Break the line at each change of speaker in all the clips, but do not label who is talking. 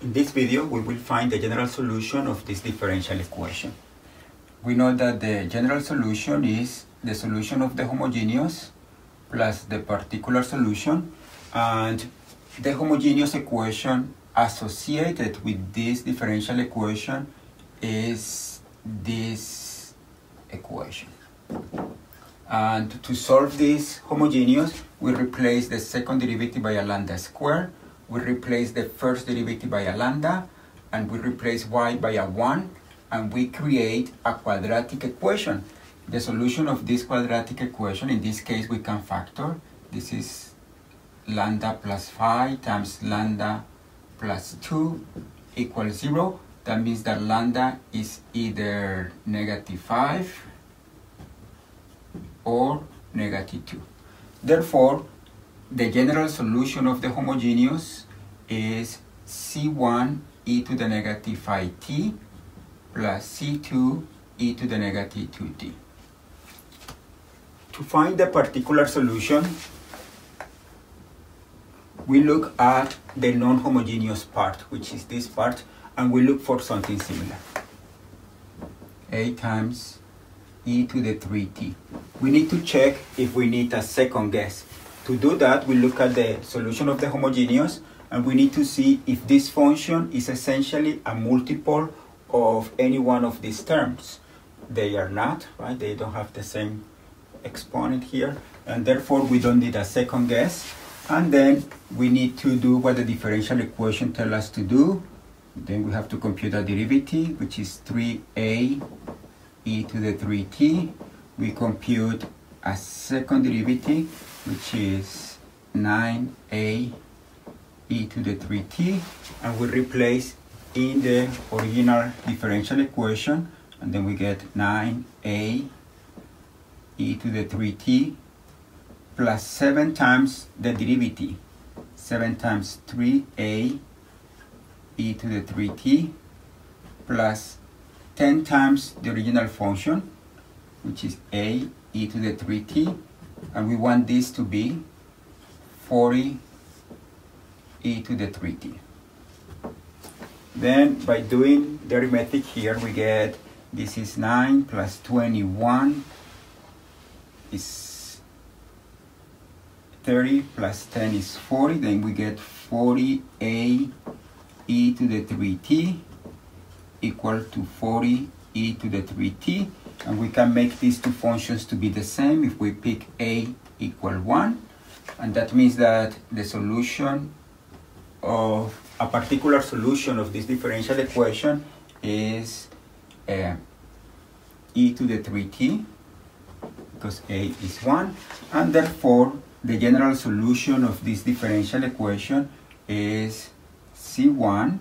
In this video, we will find the general solution of this differential equation. We know that the general solution is the solution of the homogeneous plus the particular solution and the homogeneous equation associated with this differential equation is this equation. And to solve this homogeneous, we replace the second derivative by a lambda square, we replace the first derivative by a lambda, and we replace y by a 1, and we create a quadratic equation. The solution of this quadratic equation, in this case we can factor, this is lambda plus 5 times lambda plus 2 equals 0. That means that lambda is either negative 5 or negative 2. Therefore, the general solution of the homogeneous is C1 e to the negative 5t plus C2 e to the negative 2t. To find the particular solution, we look at the non-homogeneous part, which is this part, and we look for something similar. a times e to the 3t. We need to check if we need a second guess. To do that, we look at the solution of the homogeneous, and we need to see if this function is essentially a multiple of any one of these terms. They are not, right? They don't have the same exponent here, and therefore we don't need a second guess. And then we need to do what the differential equation tells us to do. Then we have to compute a derivative, which is 3a e to the 3t. We compute a second derivative, which is 9a e to the 3t, and we replace in the original differential equation, and then we get 9a e to the 3t plus 7 times the derivative. 7 times 3a e to the 3t plus 10 times the original function, which is a e to the 3t, and we want this to be 40 e to the 3t. Then by doing the arithmetic here, we get this is 9 plus 21 is 30 plus 10 is 40. Then we get 40a e to the 3t equal to 40 e to the 3t. And we can make these two functions to be the same if we pick a equal 1. And that means that the solution of a particular solution of this differential equation is uh, e to the 3t because a is 1 and therefore the general solution of this differential equation is c1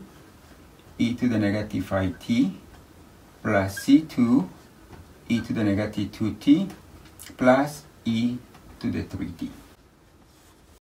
e to the negative 5t plus c2 e to the negative 2t plus e to the 3t.